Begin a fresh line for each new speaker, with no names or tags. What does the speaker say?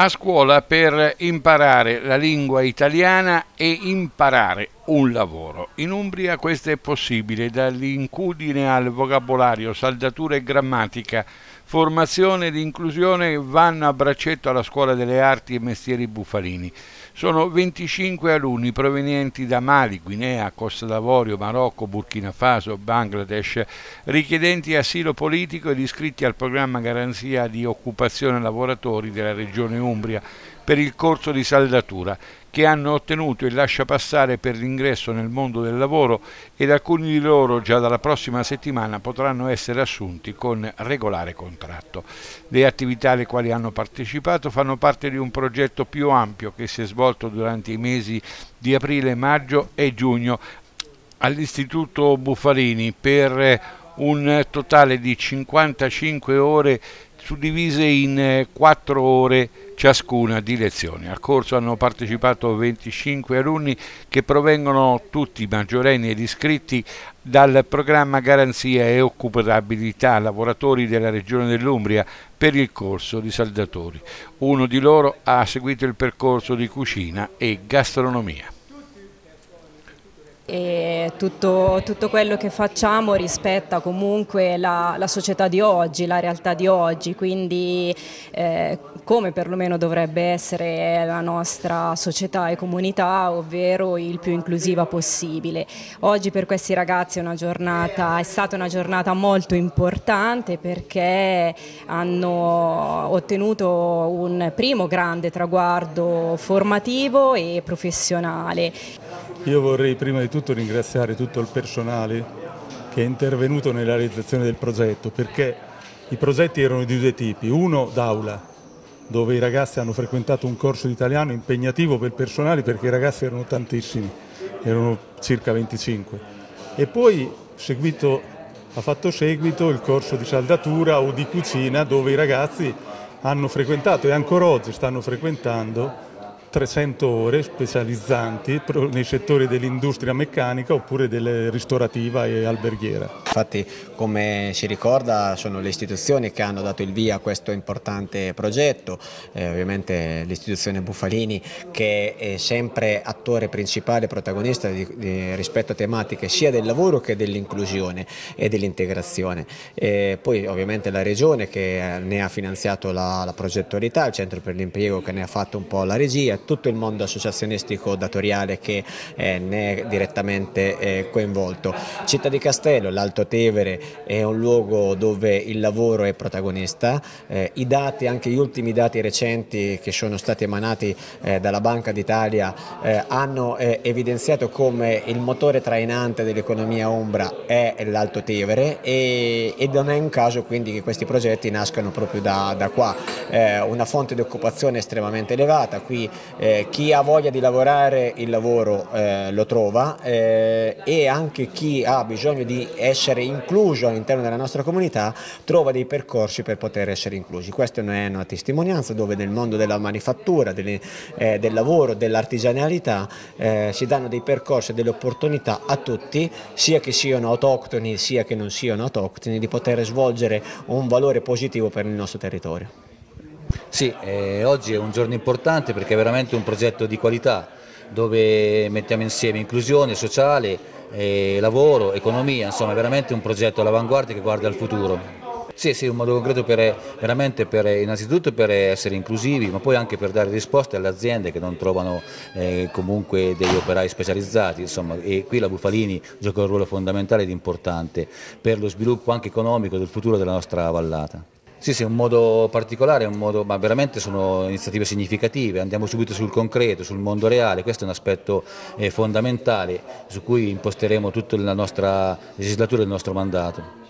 a scuola per imparare la lingua italiana e imparare un lavoro. In Umbria questo è possibile, dall'incudine al vocabolario, saldatura e grammatica, formazione ed inclusione vanno a braccetto alla Scuola delle Arti e Mestieri Bufalini. Sono 25 alunni provenienti da Mali, Guinea, Costa d'Avorio, Marocco, Burkina Faso, Bangladesh, richiedenti asilo politico ed iscritti al programma Garanzia di Occupazione Lavoratori della Regione Umbria per il corso di saldatura, che hanno ottenuto il lasciapassare per l'ingresso nel mondo del lavoro ed alcuni di loro già dalla prossima settimana potranno essere assunti con regolare contratto. Le attività alle quali hanno partecipato fanno parte di un progetto più ampio che si è svolto durante i mesi di aprile, maggio e giugno all'Istituto Buffalini per un totale di 55 ore suddivise in 4 ore ciascuna di lezioni. Al corso hanno partecipato 25 alunni che provengono tutti maggiorenni ed iscritti dal programma Garanzia e Occupabilità Lavoratori della Regione dell'Umbria per il corso di saldatori. Uno di loro ha seguito il percorso di cucina e gastronomia
e tutto, tutto, quello che facciamo rispetta comunque la, la, società di oggi, la realtà di oggi, quindi eh, come perlomeno dovrebbe essere la nostra società e comunità, ovvero il più inclusiva possibile. Oggi per questi ragazzi è, giornata, è stata una giornata molto importante perché hanno ottenuto un primo grande traguardo formativo e professionale.
Io vorrei prima di tutto ringraziare tutto il personale che è intervenuto nella realizzazione del progetto perché i progetti erano di due tipi, uno d'aula dove i ragazzi hanno frequentato un corso di italiano impegnativo per il personale perché i ragazzi erano tantissimi, erano circa 25 e poi seguito, ha fatto seguito il corso di saldatura o di cucina dove i ragazzi hanno frequentato e ancora oggi stanno frequentando 300 ore specializzanti nei settori dell'industria meccanica oppure della ristorativa e alberghiera.
Infatti come si ricorda sono le istituzioni che hanno dato il via a questo importante progetto, eh, ovviamente l'istituzione Buffalini che è sempre attore principale, protagonista di, di, rispetto a tematiche sia del lavoro che dell'inclusione e dell'integrazione. Poi ovviamente la Regione che ne ha finanziato la, la progettualità, il Centro per l'Impiego che ne ha fatto un po' la regia tutto il mondo associazionistico datoriale che eh, ne è direttamente eh, coinvolto. Città di Castello, l'Alto Tevere è un luogo dove il lavoro è protagonista, eh, i dati, anche gli ultimi dati recenti che sono stati emanati eh, dalla Banca d'Italia eh, hanno eh, evidenziato come il motore trainante dell'economia ombra è l'Alto Tevere e, e, non è un caso quindi che questi progetti nascano proprio da, da qua, una fonte di occupazione estremamente elevata, qui eh, chi ha voglia di lavorare il lavoro eh, lo trova eh, e anche chi ha bisogno di essere incluso all'interno della nostra comunità trova dei percorsi per poter essere inclusi. Questa è una testimonianza dove nel mondo della manifattura, delle, eh, del lavoro, dell'artigianalità eh, si danno dei percorsi e delle opportunità a tutti, sia che siano autoctoni sia che non siano autoctoni, di poter svolgere un valore positivo per il nostro territorio.
Sì, eh, oggi è un giorno importante perché è veramente un progetto di qualità dove mettiamo insieme inclusione sociale, eh, lavoro, economia, insomma è veramente un progetto all'avanguardia che guarda al futuro. Sì, sì, un modo concreto per, veramente per, innanzitutto per essere inclusivi, ma poi anche per dare risposte alle aziende che non trovano eh, comunque degli operai specializzati, insomma, e qui la Bufalini gioca un ruolo fondamentale ed importante per lo sviluppo anche economico del futuro della nostra vallata. Sì, sì, è un modo particolare, un modo, ma veramente sono iniziative significative, andiamo subito sul concreto, sul mondo reale, questo è un aspetto eh, fondamentale su cui imposteremo tutta la nostra legislatura e il nostro mandato.